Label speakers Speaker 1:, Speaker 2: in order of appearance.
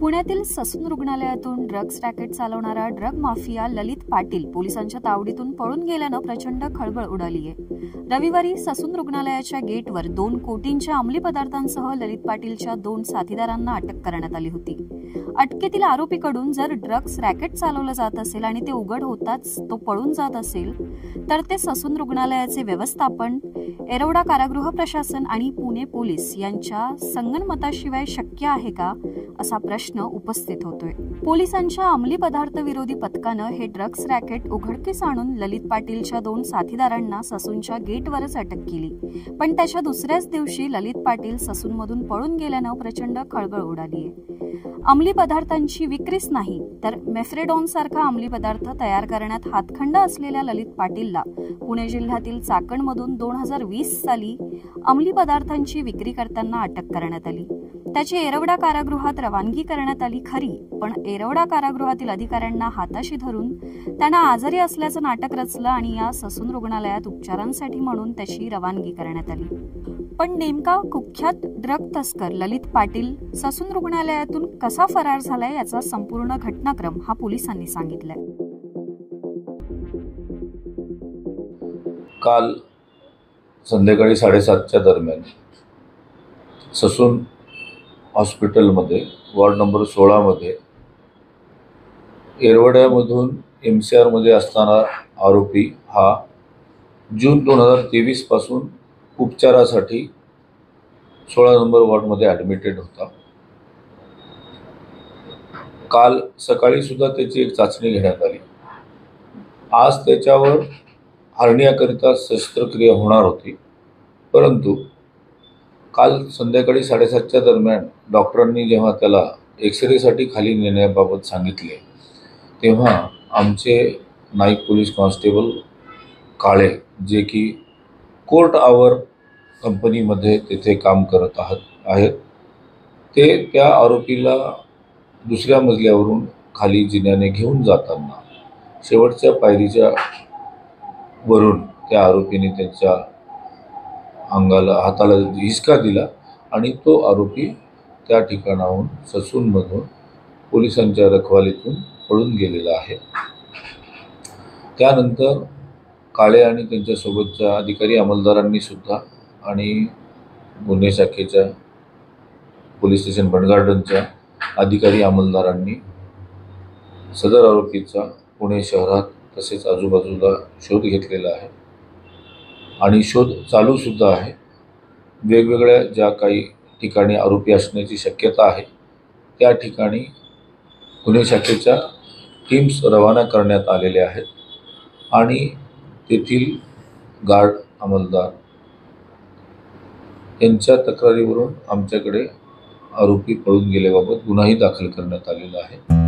Speaker 1: पुण्यातील ससून रुग्णालयातून drugs racket चालवणारा ड्रग माफिया ललित पाटील पोलिसांच्या तावडीतून पळून गेल्यानं प्रचंड खळबळ उडाली आहे रविवारी ससून रुग्णालयाच्या गेटवर दोन कोटींच्या अंमली पदार्थांसह ललित पाटीलच्या दोन साथीदारांना अटक करण्यात आली होती. अटकेतील आरोपीकडून जर ड्रग्ज रॅकेट चालवलं जात असेल आणि ते उघड होताच तो पळून जात असेल तर ते ससून रुग्णालयाचे व्यवस्थापन एरोडा कारागृह प्रशासन आणि पुणे पोलीस यांच्या संगनमताशिवाय शक्य आहे का असा प्रश्न उपस्थित होतोय. पोलिसांच्या अंमली पदार्थ विरोधी पथकानं हे ड्रग्ज रॅकेट उघडकीस आणून ललित पाटीलच्या दोन साथीदारांना ससूनच्या गेटवरच अटक केली. पण त्याच्या दुसऱ्याच दिवशी ललित पाटील ससूनमधून पळून गेल्यानं प्रचंड खळबळ उडाली अंमली पदार्थांची विक्रीच नाही तर मेफ्रेडॉन सारखा अंमली पदार्थ तयार करण्यात हातखंड असलेल्या ललित पाटीलला पुणे जिल्ह्यातील चाकणमधून दोन हजार वीस साली अंमली पदार्थांची विक्री करताना अटक करण्यात आली. त्याची एरवडा कारागृहात रवानगी करण्यात आली खरी पण एरवडा कारागृहातील अधिकाऱ्यांना हाताशी धरून त्यांना आजारी असल्याचं नाटक रचलं आणि या ससून रुग्णालयात उपचारांसाठी म्हणून त्याची रवानगी करण्यात आली. पण नेमका कुख्यात ड्रग तस्कर ललित पाटील ससून रुग्णालयातून कसा फरार झालाय याचा संपूर्ण घटनाक्रम हा पोलिसांनी सांगितलाय.
Speaker 2: काल संध्याकाळी साडेसातच्या दरम्यान ससून हॉस्पिटलमध्ये वॉर्ड नंबर सोळामध्ये येरवड्यामधून एम सी आरमध्ये असताना आरोपी हा जून दोन हजार तेवीसपासून उपचारासाठी सोळा नंबर वॉर्डमध्ये ॲडमिटेड होता. काल सकाळीसुद्धा त्याची एक चाचणी घेण्यात आली. आज त्याच्यावर हार्नियाकरिता शस्त्रक्रिया होणार होती परंतु काल संध्याकाळी साडेसातच्या दरम्यान डॉक्टरांनी जेव्हा त्याला एक्सरेसाठी खाली नेण्याबाबत सांगितले तेव्हा आमचे नाईक पोलीस कॉन्स्टेबल काळे जे की कोर्ट आवर कंपनीमध्ये तेथे काम करत आहात आहेत ते त्या आरोपीला दुसऱ्या मजल्यावरून खाली जिन्याने घेऊन जाताना शेवटच्या पायरीच्या वरून त्या आरोपीने त्यांच्या अंगाला हाताला हिसका दिला आणि तो आरोपी त्या ठिकाणाहून ससूनमधून पोलिसांच्या रखवालीतून पळून गेलेला आहे. त्यानंतर काळे आणि त्यांच्यासोबतच्या अधिकारी अंमलदारांनी सुद्धा आणि गुन्हे शाखेच्या पोलीस स्टेशन बनगार्डनच्या अधिकारी अंमलदारांनी सदर आरोपीचा पुणे शहरात तसेच आजूबाजूला शोध घेतलेला आहे. आणि शोध चालूसुद्धा आहे. वेगवेगळ्या ज्या काही ठिकाणी आरोपी असण्याची शक्यता आहे त्या ठिकाणी गुन्हे शाखेच्या टीम्स रवाना करण्यात आलेल्या आहेत आणि तेथील गार्ड अंमलदार यांच्या तक्रारीवरून आमच्याकडे आरोपी पळून गेल्याबाबत गुन्हाही दाखल करण्यात आलेला आहे.